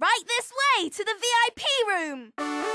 Right this way to the VIP room.